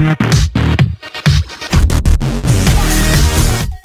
Yeah.